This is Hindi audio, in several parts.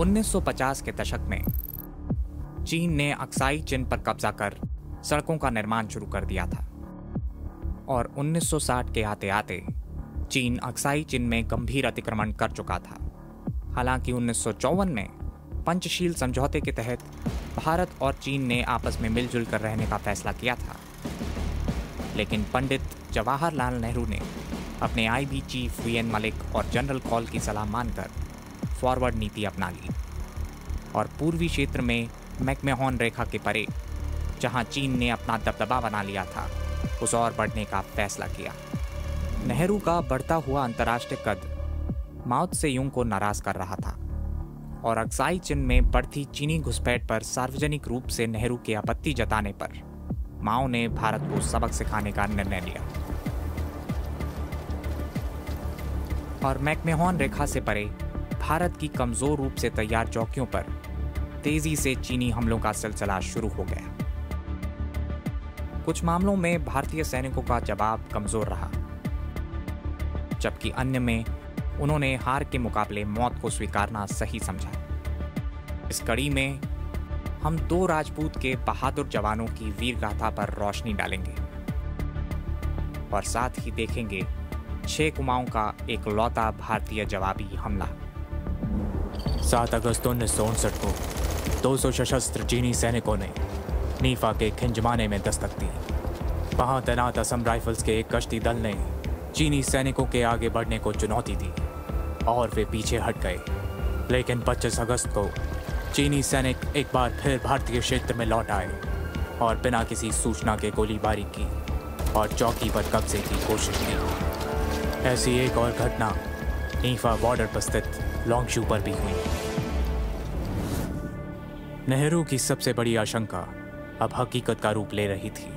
1950 के दशक में, चीन ने अक्साई चिन पर कब्जा कर सड़कों का निर्माण शुरू कर दिया था। और 1960 के आते आते चीन अक्साई चिन में गंभीर अतिक्रमण कर चुका था। हालाँकि उन्नीस सौ चौवन में पंचशील समझौते के तहत भारत और चीन ने आपस में मिलजुल कर रहने का फैसला किया था। लेकिन पंडित जवाहरलाल नेहरू ने अपने IB chief V N Malik और जनरल कॉल की सलाह मानकर फॉरवर्ड नीति अपना ली और पूर्वी क्षेत्र में मैकमेहॉन रेखा के परे, जहाँ चीन ने अपना दबदबा बना लिया था, उस और बढ़ने का फैसला किया। नेहरू का बढ़ता हुआ अंतर्राष्ट्रीय कद माउत से यूँ को नाराज़ कर रहा था। और अक्साई चिन्ह में बढ़ती चीनी घुसपैठ पर सार्वजनिक रूप से नेहरू की आपत्ति जताने पर, माओ ने भारत को सबक सिखाने का निर्णय लिया। और मैकमेहॉन रेखा से परे भारत की कमज़ोर रूप से तैयार चौकियों पर तेज़ी से चीनी हमलों का सिलसिला शुरू हो गया। कुछ मामलों में भारतीय सैनिकों का जवाब कमज़ोर रहा, जबकि अन्य में उन्होंने हार के मुकाबले मौत को स्वीकारना सही समझा। इस कड़ी में हम दो राजपूत के बहादुर जवानों की वीर गाथा पर रोशनी डालेंगे और साथ ही देखेंगे छह कुमाऊं का एक लौता भारतीय जवाबी हमला। सात अगस्त उन्नीस सौ उनसठ को 200 सशस्त्र चीनी सैनिकों ने नीफा के खिंजमाने में दस्तक दी। वहाँ तैनात असम राइफल्स के एक कश्ती दल ने चीनी सैनिकों के आगे बढ़ने को चुनौती दी और वे पीछे हट गए। लेकिन 25 अगस्त को चीनी सैनिक एक बार फिर भारतीय क्षेत्र में लौट आए और बिना किसी सूचना के गोलीबारी की और चौकी पर कब्जे की कोशिश की। ऐसी एक और घटना नीफा बॉर्डर पर स्थित लॉन्गशू पर भी हुई। नेहरू की सबसे बड़ी आशंका अब हकीकत का रूप ले रही थी,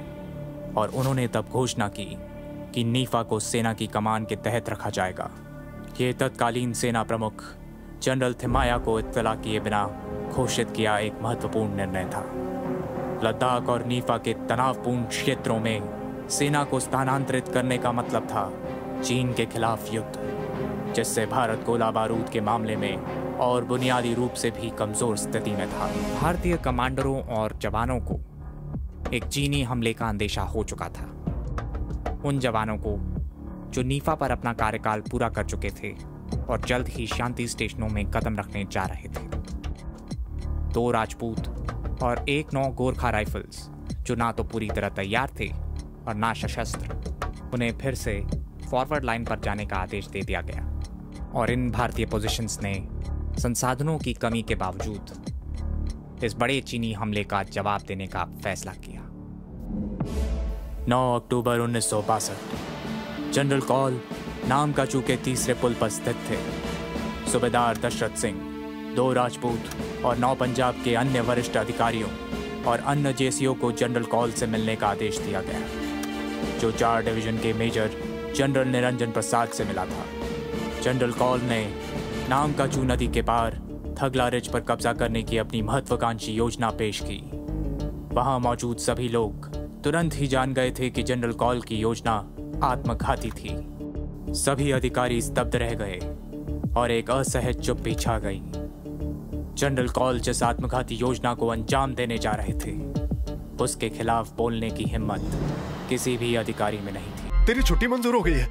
और उन्होंने तब घोषणा की कि नीफा को सेना की कमान के तहत रखा जाएगा। ये तत्कालीन सेना प्रमुख जनरल थिमाया को इत्तला किए बिना घोषित किया एक महत्वपूर्ण निर्णय था। लद्दाख और नीफा के तनावपूर्ण क्षेत्रों में सेना को स्थानांतरित करने का मतलब था चीन के खिलाफ युद्ध। जिससे भारत गोला बारूद के मामले में और बुनियादी रूप से भी कमज़ोर स्थिति में था। भारतीय कमांडरों और जवानों को एक चीनी हमले का अंदेशा हो चुका था। उन जवानों को, जो नीफा पर अपना कार्यकाल पूरा कर चुके थे और जल्द ही शांति स्टेशनों में कदम रखने जा रहे थे। दो राजपूत और एक नौ गोरखा राइफल्स, जो ना तो पूरी तरह तैयार थे और ना सशस्त्र, उन्हें फिर से फॉरवर्ड लाइन पर जाने का आदेश दे दिया गया। और इन भारतीय पोजीशंस ने संसाधनों की कमी के बावजूद इस बड़े चीनी हमले का जवाब देने का फैसला किया। 9 अक्टूबर उन्नीस जनरल कॉल नाम का चूके तीसरे पुल पर स्थित थे। सूबेदार दशरथ सिंह, दो राजपूत और नौ पंजाब के अन्य वरिष्ठ अधिकारियों और अन्य जेसीओ को जनरल कॉल से मिलने का आदेश दिया गया। जो चार डिवीज़न के मेजर जनरल निरंजन प्रसाद से मिला था। जनरल कॉल ने नाम का चू नदी के पार थगला रिज पर कब्जा करने की अपनी महत्वाकांक्षी योजना पेश की। वहाँ मौजूद सभी लोग तुरंत ही जान गए थे कि जनरल कॉल की योजना आत्मघाती थी। सभी अधिकारी स्तब्ध रह गए और एक असहज चुप्पी छा गई। जनरल कॉल जिस आत्मघाती योजना को अंजाम देने जा रहे थे, उसके खिलाफ बोलने की हिम्मत किसी भी अधिकारी में नहीं थी। तेरी छुट्टी मंजूर हो गई है।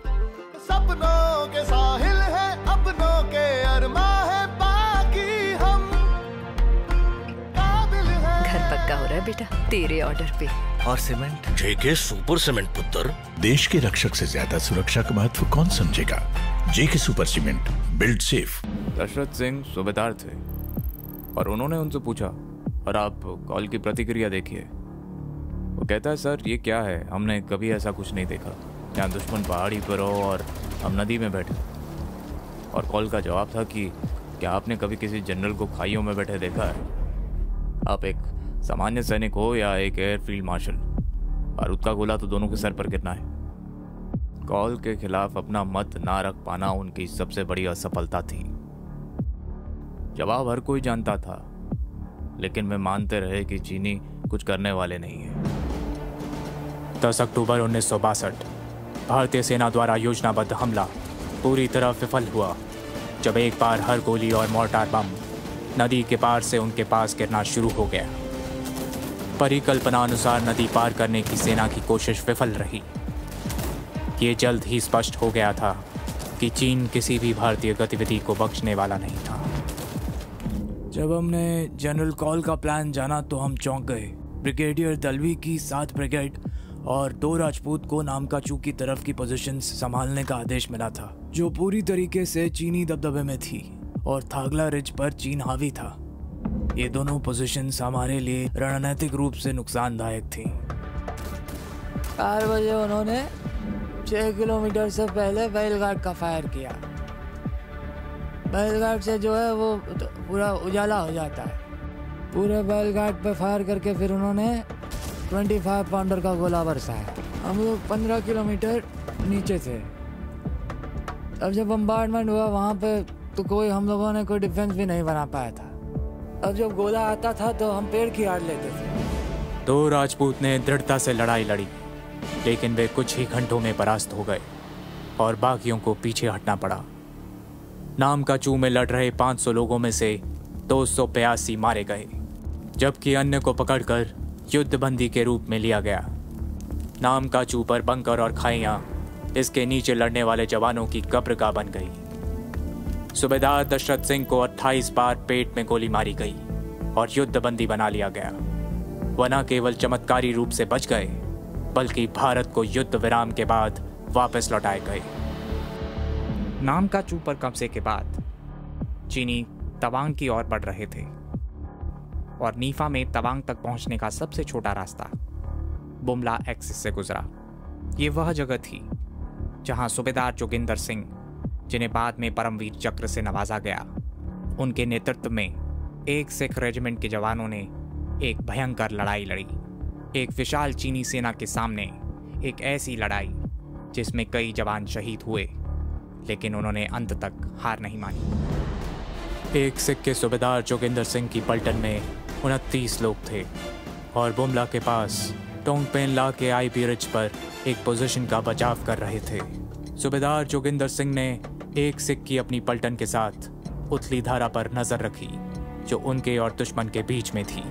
सपनों के साहिल है अपनों के अरमा है बाकी हम काबिल है। घर पक्का हो रहा है बेटा तेरे ऑर्डर पे। और सीमेंट जेके सुपर सीमेंट पुत्र। देश के रक्षक से ज़्यादा सुरक्षा का महत्व कौन समझेगा? JK super cement build safe Dashrath Singh सूबेदार थे और उन्होंने उनसे पूछा और आप कॉल की प्रतिक्रिया देखिए? वो कहता है सर ये क्या है? हमने कभी ऐसा कुछ नहीं देखा। यहाँ दुश्मन पहाड़ी पर हो और हम नदी में बैठे। और कॉल का जवाब था कि क्या आपने कभी किसी जनरल को खाइयों में बैठे देखा है? आप एक सामान्य सैनिक हो या एक एयरफील्ड मार्शल? बारूद का गोला तो दोनों के सर पर गिरना है। कॉल के खिलाफ अपना मत ना रख पाना उनकी सबसे बड़ी असफलता थी। जवाब हर कोई जानता था, लेकिन वे मानते रहे कि चीनी कुछ करने वाले नहीं है। दस अक्टूबर उन्नीस सौ बासठ भारतीय सेना द्वारा योजनाबद्ध हमला। पूरी तरह विफल हुआ। जब एक बार हर गोली और मोर्टार बम नदी के पार से उनके पास गिरना शुरू हो गया। परिकल्पना अनुसार नदी पार करने की सेना की कोशिश विफल रही। ये जल्द ही स्पष्ट हो गया था कि चीन किसी भी भारतीय गतिविधि को बख्शने वाला नहीं था। जब हमने जनरल कॉल का प्लान जाना तो हम चौंक गए। ब्रिगेडियर दलवी की सात ब्रिगेड और दो राजपूत को नामकाचू की तरफ़ की पोजीशन संभालने का आदेश मिला था, जो पूरी तरीके से चीनी दबदबे में थी और थागला रिज पर चीन हावी था। ये दोनों पोजीशंस हमारे लिए रणनीतिक रूप से नुकसानदायक थी। चार बजे उन्होंने छह किलोमीटर से पहले बैलघाट का फायर किया। बैलघाट से जो है वो तो पूरा उजाला हो जाता है। पूरे बैलघाट पे फायर करके फिर उन्होंने 25 पाउंडर का गोला बरसाया हम लोग 15 किलोमीटर नीचे थे। अब जब बम्बार्डमेंट हुआ, वहाँ पे तो कोई हम लोगों ने कोई डिफेंस भी नहीं बना पाया था। अब जब गोला आता था तो हम पेड़ की आड़ लेते थे। दो राजपूत ने दृढ़ता से लड़ाई लड़ी, लेकिन वे कुछ ही घंटों में परास्त हो गए और बाकियों को पीछे हटना पड़ा। नाम का चू में लड़ रहे 500 लोगों में से दो सौ बयासी मारे गए, जबकि अन्य को पकड़कर युद्धबंदी के रूप में लिया गया। नाम का चूपर बंकर और खाइयाँ इसके नीचे लड़ने वाले जवानों की कब्रगाह बन गई। सूबेदार दशरथ सिंह को 28 बार पेट में गोली मारी गई और युद्धबंदी बना लिया गया। वह न केवल चमत्कारी रूप से बच गए, बल्कि भारत को युद्ध विराम के बाद वापस लौटाए गए। नाम का चूपर कब्जे के बाद चीनी तवांग की ओर बढ़ रहे थे। और नीफा में तवांग तक पहुँचने का सबसे छोटा रास्ता। बुमला एक्सिस से गुजरा। ये वह जगह थी, जहाँ सूबेदार जोगिंदर सिंह, जिन्हें बाद में परमवीर चक्र से नवाजा गया, उनके नेतृत्व में एक सिख रेजिमेंट के जवानों ने एक भयंकर लड़ाई लड़ी। एक विशाल चीनी सेना के सामने एक ऐसी लड़ाई, जिसमें कई जवान शहीद हुए, लेकिन उन्होंने अंत तक हार नहीं मानी। एक सिख के सूबेदार जोगिंदर सिंह की पलटन में उनतीस लोग थे और बुमला के पास टोंगपेन ला के आई बी रिज पर एक पोजीशन का बचाव कर रहे थे। सूबेदार जोगिंदर सिंह ने एक सिख की अपनी पलटन के साथ उथली धारा पर नज़र रखी, जो उनके और दुश्मन के बीच में थी।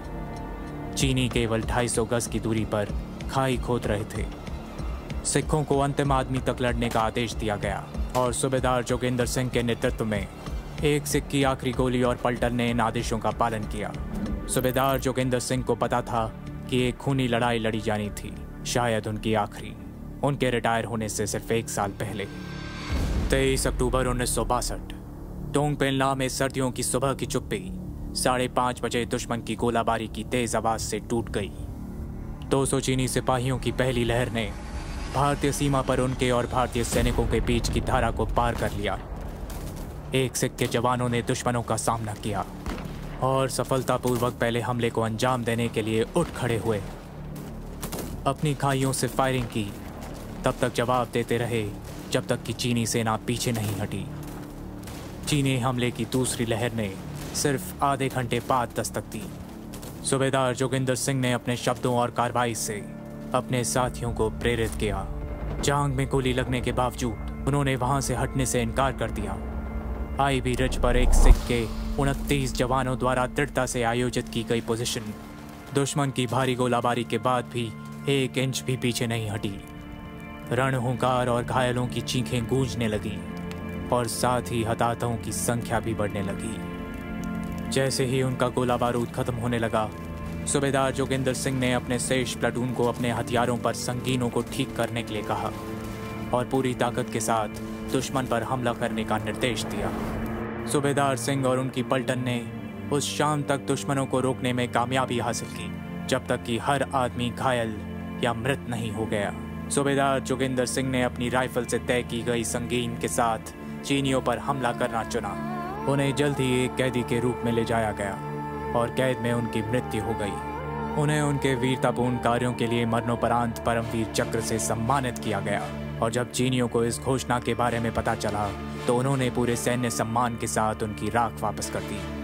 चीनी केवल 250 गज की दूरी पर खाई खोद रहे थे। सिखों को अंतिम आदमी तक लड़ने का आदेश दिया गया और सूबेदार जोगिंदर सिंह के नेतृत्व में एक सिख की आखिरी गोली और पलटन ने इन आदेशों का पालन किया। सूबेदार जोगिंदर सिंह को पता था कि एक खूनी लड़ाई लड़ी जानी थी, शायद उनकी आखिरी। उनके रिटायर होने से सिर्फ़ एक साल पहले। तेईस अक्टूबर उन्नीस सौ बासठ टोंगपेनला में सर्दियों की सुबह की चुप्पी, साढ़े पाँच बजे दुश्मन की गोलाबारी की तेज आवाज़ से टूट गई। दो सौ चीनी सिपाहियों की पहली लहर ने भारतीय सीमा पर उनके और भारतीय सैनिकों के बीच की धारा को पार कर लिया। एक सिख के जवानों ने दुश्मनों का सामना किया। और सफलतापूर्वक पहले हमले को अंजाम देने के लिए उठ खड़े हुए। अपनी खाइयों से फायरिंग की। तब तक जवाब देते रहे, जब तक कि चीनी सेना पीछे नहीं हटी। चीनी हमले की दूसरी लहर ने सिर्फ़ आधे घंटे बाद दस्तक दी। सूबेदार जोगिंदर सिंह ने अपने शब्दों और कार्रवाई से अपने साथियों को प्रेरित किया। जांग में गोली लगने के बावजूद उन्होंने वहाँ से हटने से इनकार कर दिया। आई भी रिज पर एक सिख के उनतीस जवानों द्वारा दृढ़ता से आयोजित की गई पोजीशन। दुश्मन की भारी गोलाबारी के बाद भी एक इंच भी पीछे नहीं हटी। रण हुंकार और घायलों की चीखें गूंजने लगीं और साथ ही हताहतों की संख्या भी बढ़ने लगी। जैसे ही उनका गोला बारूद खत्म होने लगा, सूबेदार जोगिंदर सिंह ने अपने शेष प्लाटून को अपने हथियारों पर संगीनों को ठीक करने के लिए कहा और पूरी ताकत के साथ दुश्मन पर हमला करने का निर्देश दिया। सूबेदार सिंह और उनकी पलटन ने उस शाम तक दुश्मनों को रोकने में कामयाबी हासिल की, जब तक कि हर आदमी घायल या मृत नहीं हो गया। सूबेदार जोगिंदर सिंह ने अपनी राइफल से तय की गई संगीन के साथ चीनियों पर हमला करना चुना। उन्हें जल्द ही एक कैदी के रूप में ले जाया गया और कैद में उनकी मृत्यु हो गई। उन्हें उनके वीरतापूर्ण कार्यों के लिए मरणोपरांत परमवीर चक्र से सम्मानित किया गया। और जब चीनियों को इस घोषणा के बारे में पता चला तो उन्होंने पूरे सैन्य सम्मान के साथ उनकी राख वापस कर दी।